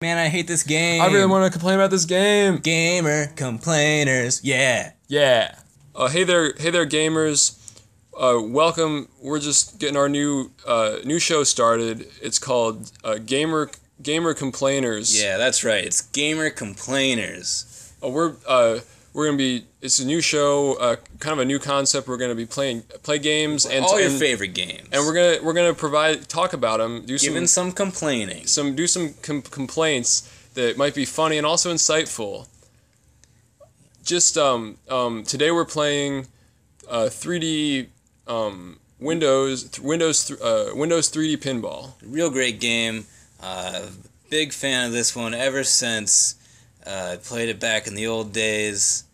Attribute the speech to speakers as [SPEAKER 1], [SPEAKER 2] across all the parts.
[SPEAKER 1] Man, I hate this game.
[SPEAKER 2] I really want to complain about this game.
[SPEAKER 1] Gamer complainers, yeah.
[SPEAKER 2] Yeah. Uh, hey there, hey there, gamers. Uh, welcome. We're just getting our new uh, new show started. It's called uh, Gamer Gamer Complainers.
[SPEAKER 1] Yeah, that's right. It's gamer complainers.
[SPEAKER 2] Uh, we're uh, we're gonna be. It's a new show, uh, kind of a new concept. We're gonna be playing play games and
[SPEAKER 1] All your
[SPEAKER 2] and,
[SPEAKER 1] favorite games.
[SPEAKER 2] and we're gonna we're gonna provide talk about them. Do some
[SPEAKER 1] some complaining.
[SPEAKER 2] some do some com- complaints that might be funny and also insightful. Just um, um, today we're playing uh, 3D um, Windows th- Windows th- uh, Windows 3D Pinball.
[SPEAKER 1] Real great game. Uh, big fan of this one ever since. Uh, I played it back in the old days.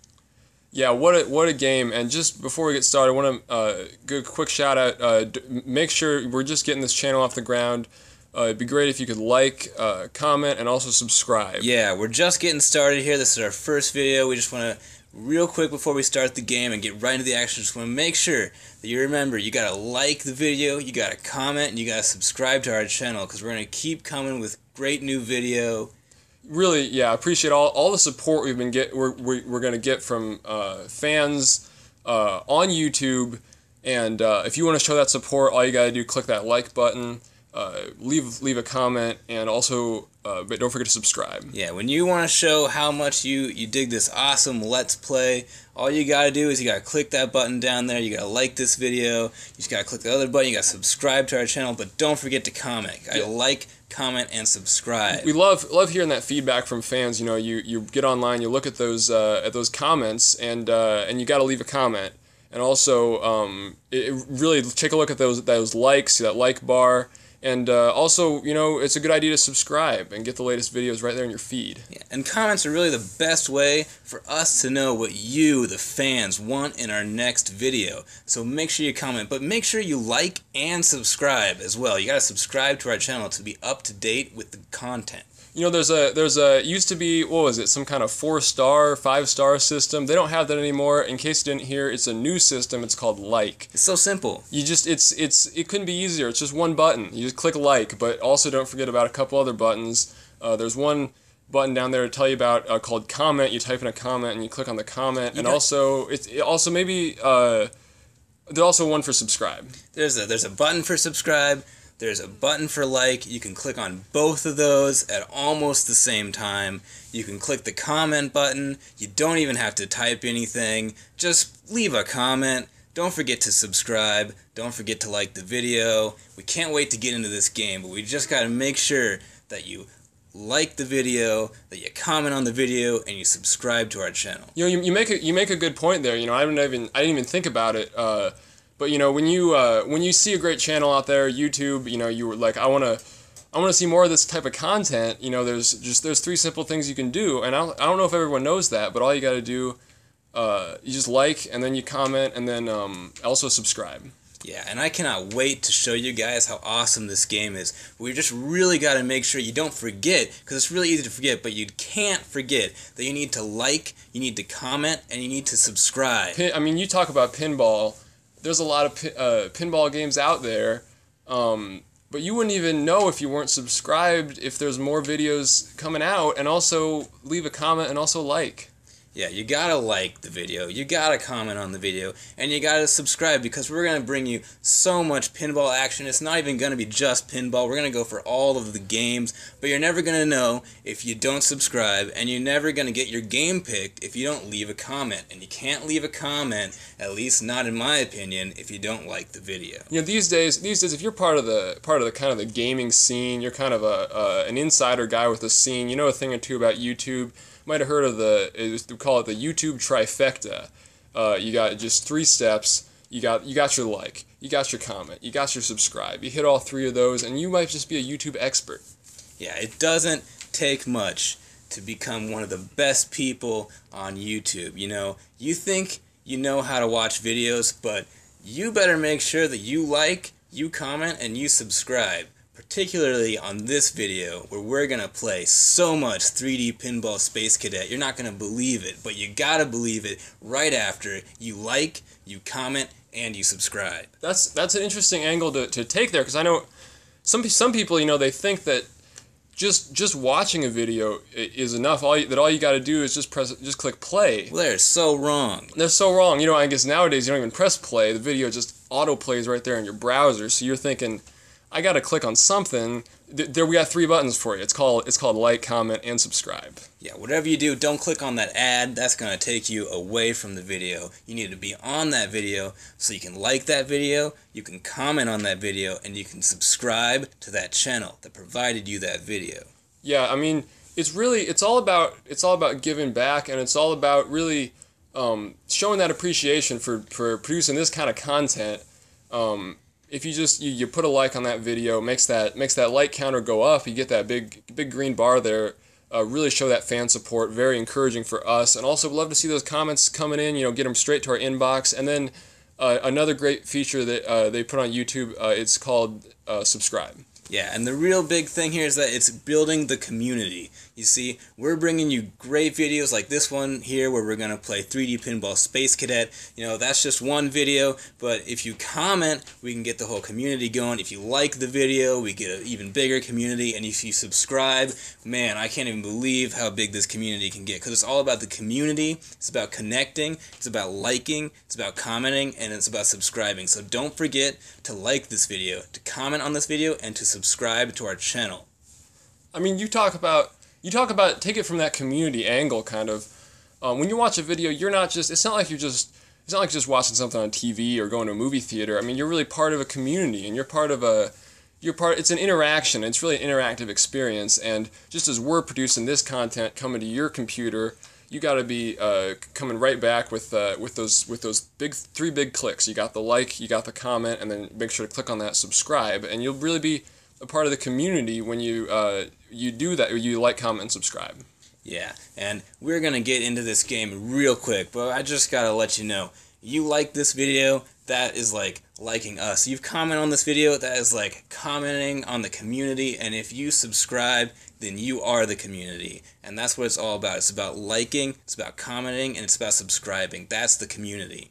[SPEAKER 2] Yeah, what a what a game! And just before we get started, I want to uh, give a quick shout out. Uh, d- make sure we're just getting this channel off the ground. Uh, it'd be great if you could like, uh, comment, and also subscribe.
[SPEAKER 1] Yeah, we're just getting started here. This is our first video. We just want to, real quick before we start the game and get right into the action, just want to make sure that you remember you got to like the video, you got to comment, and you got to subscribe to our channel because we're going to keep coming with great new video.
[SPEAKER 2] Really, yeah, I appreciate all, all the support we've been get we're we're, we're gonna get from uh, fans uh, on YouTube, and uh, if you want to show that support, all you gotta do click that like button, uh, leave leave a comment, and also uh, but don't forget to subscribe.
[SPEAKER 1] Yeah, when you want to show how much you, you dig this awesome Let's Play, all you got to do is you got to click that button down there. You got to like this video. You just got to click the other button. You got to subscribe to our channel, but don't forget to comment. I
[SPEAKER 2] Yeah.
[SPEAKER 1] like, comment, and subscribe.
[SPEAKER 2] We love love hearing that feedback from fans. You know, you, you get online, you look at those uh, at those comments, and uh, and you got to leave a comment. And also, um, it, it really take a look at those those likes, that like bar, and uh, also, you know, it's a good idea to subscribe and get the latest videos right there in your feed.
[SPEAKER 1] Yeah, And comments are really the best way for us to know what you, the fans, want in our next video. So make sure you comment, but make sure you like and subscribe as well. You got to subscribe to our channel to be up to date with the content.
[SPEAKER 2] You know, there's a there's a used to be what was it? Some kind of four star, five star system. They don't have that anymore. In case you didn't hear, it's a new system. It's called like.
[SPEAKER 1] It's so simple.
[SPEAKER 2] You just it's it's it couldn't be easier. It's just one button. You just click like, but also don't forget about a couple other buttons. Uh, there's one button down there to tell you about uh, called comment. You type in a comment and you click on the comment, and
[SPEAKER 1] got-
[SPEAKER 2] also it's it also maybe uh, there's also one for subscribe.
[SPEAKER 1] There's a there's a button for subscribe. There's a button for like. You can click on both of those at almost the same time. You can click the comment button. You don't even have to type anything. Just leave a comment. Don't forget to subscribe. Don't forget to like the video. We can't wait to get into this game, but we just got to make sure that you like the video, that you comment on the video, and you subscribe to our channel.
[SPEAKER 2] You know, you, you make a you make a good point there. You know, I didn't even I didn't even think about it. Uh, but you know, when you uh, when you see a great channel out there, YouTube, you know, you were like, I want to. I want to see more of this type of content. You know, there's just there's three simple things you can do, and I don't, I don't know if everyone knows that, but all you got to do, uh, you just like, and then you comment, and then um, also subscribe.
[SPEAKER 1] Yeah, and I cannot wait to show you guys how awesome this game is. We just really got to make sure you don't forget, because it's really easy to forget, but you can't forget that you need to like, you need to comment, and you need to subscribe.
[SPEAKER 2] Pin, I mean, you talk about pinball. There's a lot of uh, pinball games out there, um, but you wouldn't even know if you weren't subscribed if there's more videos coming out, and also leave a comment and also like.
[SPEAKER 1] Yeah, you gotta like the video, you gotta comment on the video, and you gotta subscribe because we're gonna bring you so much pinball action. It's not even gonna be just pinball, we're gonna go for all of the games, but you're never gonna know if you don't subscribe, and you're never gonna get your game picked if you don't leave a comment. And you can't leave a comment, at least not in my opinion, if you don't like the video.
[SPEAKER 2] You know, these days, these days, if you're part of the part of the kind of the gaming scene, you're kind of a uh, an insider guy with the scene. You know a thing or two about YouTube. Might have heard of the we call it the YouTube trifecta. Uh, you got just three steps. You got you got your like, you got your comment, you got your subscribe. You hit all three of those, and you might just be a YouTube expert.
[SPEAKER 1] Yeah, it doesn't take much to become one of the best people on YouTube. You know, you think you know how to watch videos, but you better make sure that you like, you comment, and you subscribe. Particularly on this video, where we're gonna play so much 3D Pinball Space Cadet. You're not gonna believe it, but you gotta believe it right after you like, you comment, and you subscribe.
[SPEAKER 2] That's that's an interesting angle to, to take there because I know some some people you know they think that just just watching a video is enough. All you, that all you got to do is just press just click play.
[SPEAKER 1] Well, they're so wrong.
[SPEAKER 2] They're so wrong. You know, I guess nowadays you don't even press play. The video just auto plays right there in your browser. So you're thinking, I got to click on something. Th- There we got three buttons for you. It's called it's called like, comment, and subscribe.
[SPEAKER 1] Yeah, whatever you do, don't click on that ad. That's going to take you away from the video. You need to be on that video so you can like that video, you can comment on that video, and you can subscribe to that channel that provided you that video.
[SPEAKER 2] Yeah, I mean, it's really it's all about it's all about giving back, and it's all about really um, showing that appreciation for for producing this kind of content. Um, if you just you, you put a like on that video, makes that makes that like counter go up. You get that big big green bar there. Uh, really show that fan support. Very encouraging for us, and also love to see those comments coming in. You know, get them straight to our inbox, and then. Uh, another great feature that uh, they put on YouTube, uh, it's called uh, subscribe.
[SPEAKER 1] Yeah, and the real big thing here is that it's building the community. You see, we're bringing you great videos like this one here where we're going to play 3D Pinball Space Cadet. You know, that's just one video, but if you comment, we can get the whole community going. If you like the video, we get an even bigger community. And if you subscribe, man, I can't even believe how big this community can get because it's all about the community. It's about connecting, it's about liking, it's about commenting, and it's about subscribing. So don't forget to like this video, to comment on this video, and to subscribe to our channel.
[SPEAKER 2] I mean, you talk about you talk about take it from that community angle, kind of. Um, when you watch a video, you're not just. It's not like you're just. It's not like just watching something on TV or going to a movie theater. I mean, you're really part of a community, and you're part of a. You're part. It's an interaction. It's really an interactive experience, and just as we're producing this content coming to your computer, you got to be uh, coming right back with uh, with those with those big three big clicks. You got the like, you got the comment, and then make sure to click on that subscribe, and you'll really be a part of the community when you uh, you do that. You like, comment, and subscribe.
[SPEAKER 1] Yeah, and we're gonna get into this game real quick, but I just gotta let you know, you like this video, that is like liking us. You've commented on this video, that is like commenting on the community, and if you subscribe, then you are the community. And that's what it's all about. It's about liking, it's about commenting, and it's about subscribing. That's the community.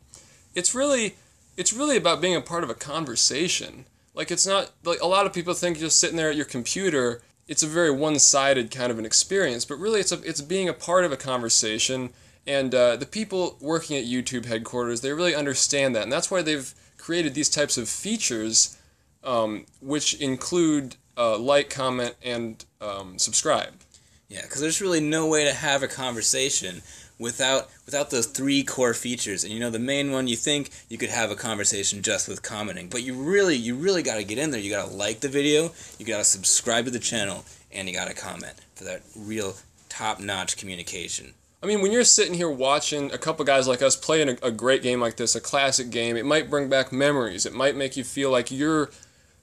[SPEAKER 2] It's really it's really about being a part of a conversation. Like it's not like a lot of people think just sitting there at your computer. It's a very one-sided kind of an experience, but really it's a, it's being a part of a conversation. And uh, the people working at YouTube headquarters, they really understand that, and that's why they've created these types of features, um, which include uh, like, comment, and um, subscribe.
[SPEAKER 1] Yeah, because there's really no way to have a conversation without without those three core features. And you know, the main one, you think you could have a conversation just with commenting, but you really you really got to get in there. You got to like the video, you got to subscribe to the channel, and you got to comment for that real top-notch communication.
[SPEAKER 2] I mean, when you're sitting here watching a couple guys like us playing a, a great game like this, a classic game, it might bring back memories. It might make you feel like you're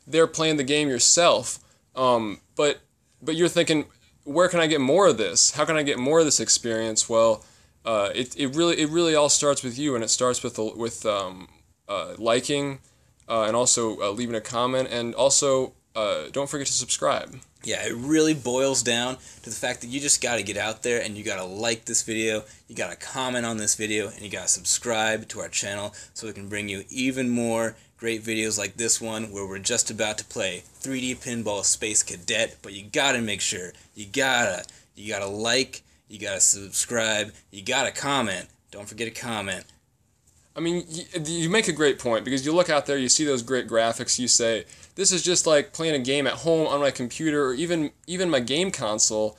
[SPEAKER 2] there playing the game yourself. Um, but but you're thinking, where can I get more of this? How can I get more of this experience? Well, uh, it, it really it really all starts with you, and it starts with with um, uh, liking, uh, and also uh, leaving a comment, and also uh, don't forget to subscribe.
[SPEAKER 1] Yeah, it really boils down to the fact that you just got to get out there and you got to like this video, you got to comment on this video, and you got to subscribe to our channel so we can bring you even more great videos like this one where we're just about to play 3D Pinball Space Cadet, but you got to make sure you got to you got to like, you got to subscribe, you got to comment. Don't forget to comment.
[SPEAKER 2] I mean, you, you make a great point because you look out there, you see those great graphics, you say, this is just like playing a game at home on my computer or even even my game console.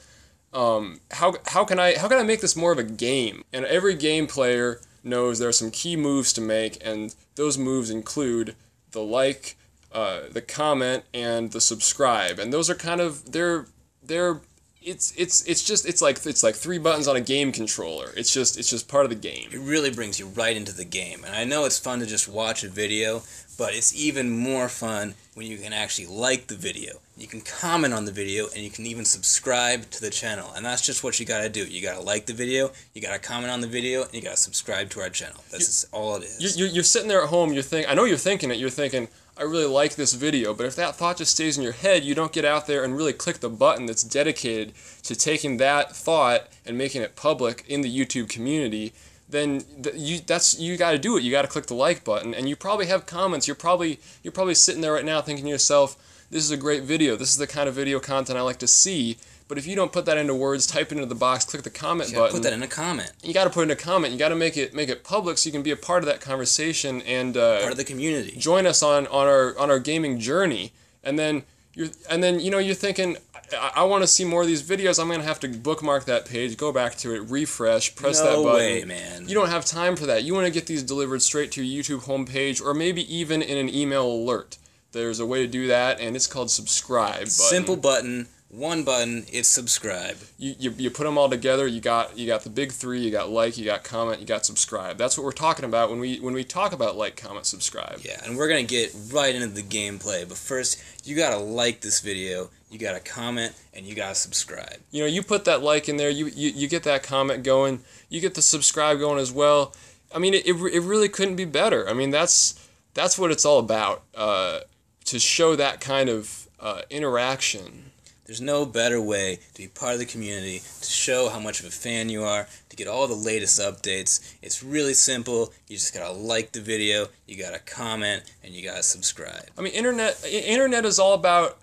[SPEAKER 2] Um, how, how can I how can I make this more of a game? And every game player knows there are some key moves to make, and those moves include the like, uh, the comment, and the subscribe. And those are kind of they're they're it's it's it's just it's like it's like three buttons on a game controller. It's just it's just part of the game.
[SPEAKER 1] It really brings you right into the game. And I know it's fun to just watch a video, but it's even more fun when you can actually like the video. You can comment on the video and you can even subscribe to the channel. And that's just what you got to do. You got to like the video, you got to comment on the video, and you got to subscribe to our channel. That's just all it is.
[SPEAKER 2] You're, you're sitting there at home. You're think I know you're thinking it. You're thinking I really like this video, but if that thought just stays in your head, you don't get out there and really click the button that's dedicated to taking that thought and making it public in the YouTube community. Then th- you that's you got to do it. You got to click the like button, and you probably have comments. You're probably you're probably sitting there right now thinking to yourself, this is a great video. This is the kind of video content I like to see. But if you don't put that into words, type it into the box, click the comment
[SPEAKER 1] You
[SPEAKER 2] button.
[SPEAKER 1] put that in a comment.
[SPEAKER 2] you got to put in a comment. You got to make it make it public so you can be a part of that conversation and uh,
[SPEAKER 1] Part of the community.
[SPEAKER 2] join us on, on our on our gaming journey. And then you're and then you know you're thinking, I, I want to see more of these videos. I'm gonna have to bookmark that page, go back to it, refresh, press that
[SPEAKER 1] No
[SPEAKER 2] button.
[SPEAKER 1] way, man.
[SPEAKER 2] You don't have time for that. You want to get these delivered straight to your YouTube homepage or maybe even in an email alert. There's a way to do that, and it's called subscribe. Button.
[SPEAKER 1] Simple button, one button, it's subscribe.
[SPEAKER 2] You, you, you put them all together. You got you got the big three. You got like. You got comment. You got subscribe. That's what we're talking about when we when we talk about like, comment, subscribe.
[SPEAKER 1] Yeah, and we're gonna get right into the gameplay. But first, you gotta like this video, you gotta comment, and you gotta subscribe.
[SPEAKER 2] You know, you put that like in there. You you, you get that comment going. You get the subscribe going as well. I mean, it, it, it really couldn't be better. I mean, that's that's what it's all about. Uh, to show that kind of uh, interaction.
[SPEAKER 1] There's no better way to be part of the community, to show how much of a fan you are, to get all the latest updates. It's really simple. You just gotta like the video, you gotta comment, and you gotta subscribe.
[SPEAKER 2] I mean, internet internet is all about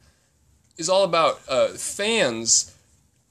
[SPEAKER 2] is all about uh, fans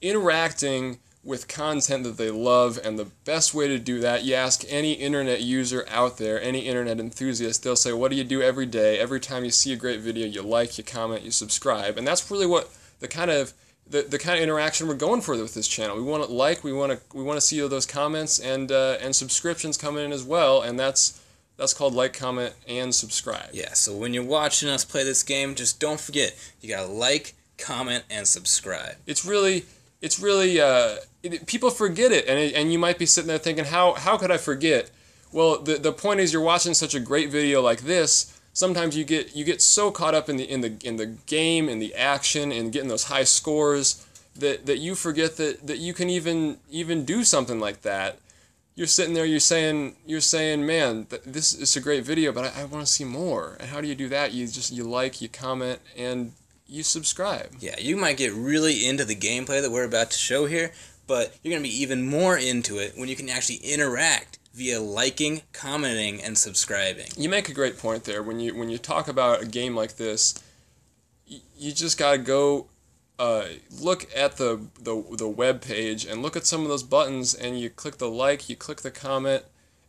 [SPEAKER 2] interacting with content that they love, and the best way to do that, you ask any internet user out there, any internet enthusiast, they'll say, "What do you do every day? Every time you see a great video, you like, you comment, you subscribe," and that's really what the kind of the, the kind of interaction we're going for with this channel. We want to like, we want to we want to see those comments and uh, and subscriptions coming in as well, and that's that's called like, comment, and subscribe.
[SPEAKER 1] Yeah, so when you're watching us play this game, just don't forget, you gotta like, comment, and subscribe.
[SPEAKER 2] it's really it's really uh, it, people forget it and, it, and you might be sitting there thinking how how could i forget well the, the point is you're watching such a great video like this sometimes you get you get so caught up in the in the in the game and the action and getting those high scores that, that you forget that, that you can even even do something like that. You're sitting there you're saying you're saying man th- this is a great video but i, I want to see more. And how do you do that? You just you like you comment and you subscribe.
[SPEAKER 1] Yeah, you might get really into the gameplay that we're about to show here, but you're going to be even more into it when you can actually interact via liking, commenting, and subscribing.
[SPEAKER 2] You make a great point there. When you when you talk about a game like this, you, you just gotta go uh, look at the, the the web page and look at some of those buttons, and you click the like, you click the comment,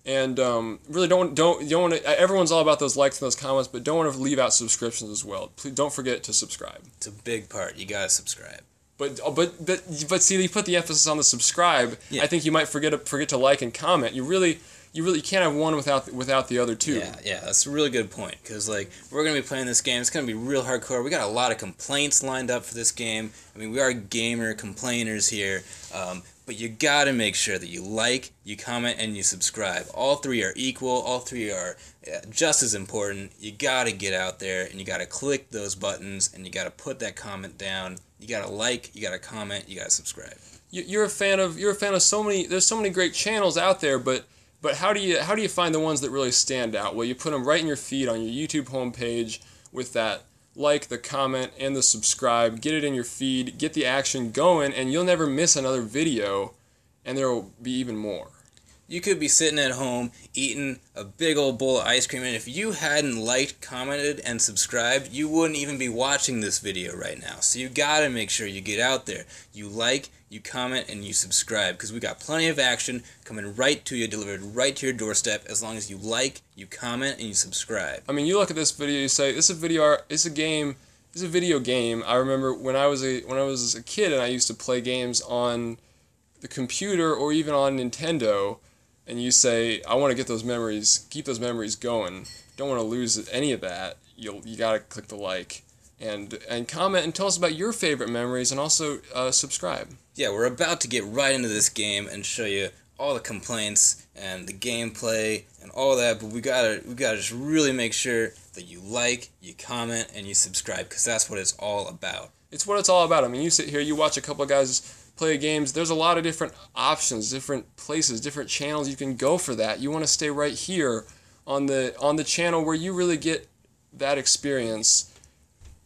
[SPEAKER 2] and um, really don't don't you don't want to. Everyone's all about those likes and those comments, but don't want to leave out subscriptions as well. Please don't forget to subscribe.
[SPEAKER 1] It's a big part. You got to subscribe.
[SPEAKER 2] But but but but see, you put the emphasis on the subscribe.
[SPEAKER 1] Yeah.
[SPEAKER 2] I think you might forget to forget to like and comment. You really you really you can't have one without without the other two.
[SPEAKER 1] Yeah, yeah, that's a really good point. Because like we're gonna be playing this game, it's gonna be real hardcore. We got a lot of complaints lined up for this game. I mean, we are gamer complainers here, um, but you gotta make sure that you like, you comment, and you subscribe. All three are equal. All three are uh, just as important. You gotta get out there and you gotta click those buttons and you gotta put that comment down. You gotta like, you gotta comment, you gotta subscribe.
[SPEAKER 2] you- you're a fan of you're a fan of so many there's so many great channels out there but but how do you how do you find the ones that really stand out? Well you put them right in your feed on your youtube homepage with that like the comment and the subscribe. Get it in your feed. Get the action going and you'll never miss another video and there will be even more
[SPEAKER 1] You could be sitting at home eating a big old bowl of ice cream, and if you hadn't liked, commented, and subscribed, you wouldn't even be watching this video right now. So you gotta make sure you get out there. You like, you comment, and you subscribe, because we got plenty of action coming right to you, delivered right to your doorstep, as long as you like, you comment, and you subscribe.
[SPEAKER 2] I mean, you look at this video, you say this is a video, it's a game, it's a video game. I remember when I was a when I was a kid and I used to play games on the computer or even on Nintendo, and you say I want to get those memories, keep those memories going. Don't want to lose any of that. You'll you gotta click the like and and comment and tell us about your favorite memories and also uh, subscribe.
[SPEAKER 1] Yeah, we're about to get right into this game and show you all the complaints and the gameplay and all that, but we gotta we gotta just really make sure that you like, you comment, and you subscribe because that's what it's all about.
[SPEAKER 2] it's what it's all about. I mean, you sit here, you watch a couple of guys play games. There's a lot of different options, different places, different channels you can go for that. You want to stay right here on the on the channel where you really get that experience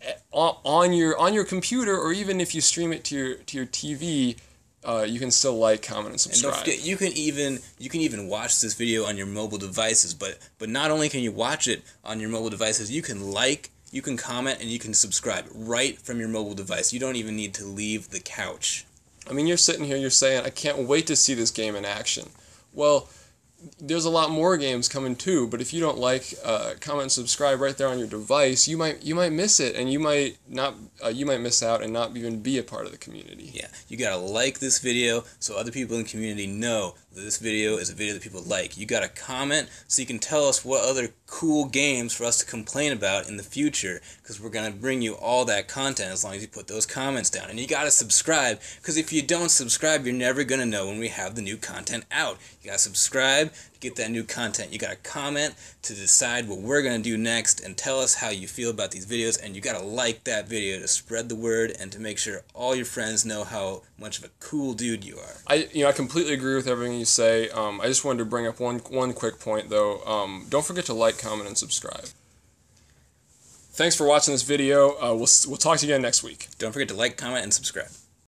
[SPEAKER 2] eh, on, on your on your computer, or even if you stream it to your to your TV. Uh, you can still like, comment, and
[SPEAKER 1] And
[SPEAKER 2] subscribe.
[SPEAKER 1] don't forget, you can even you can even watch this video on your mobile devices. But but not only can you watch it on your mobile devices, you can like, you can comment and you can subscribe right from your mobile device. You don't even need to leave the couch.
[SPEAKER 2] I mean, you're sitting here, you're saying, I can't wait to see this game in action. Well, there's a lot more games coming too, but if you don't like, uh, comment, subscribe right there on your device, you might you might miss it, and you might not uh, you might miss out and not even be a part of the community.
[SPEAKER 1] Yeah, you gotta like this video so other people in the community know that this video is a video that people like. You gotta comment so you can tell us what other cool games for us to complain about in the future because we're gonna bring you all that content as long as you put those comments down. And you gotta subscribe because if you don't subscribe, you're never gonna know when we have the new content out. You gotta subscribe to get that new content. You gotta comment to decide what we're gonna do next and tell us how you feel about these videos. And you gotta like that video to spread the word and to make sure all your friends know how much of a cool dude you are.
[SPEAKER 2] I you know I completely agree with everything you say. Um, I just wanted to bring up one one quick point though. Um, don't forget to like, comment, and subscribe. Thanks for watching this video. Uh, we'll we'll talk to you again next week.
[SPEAKER 1] Don't forget to like, comment, and subscribe.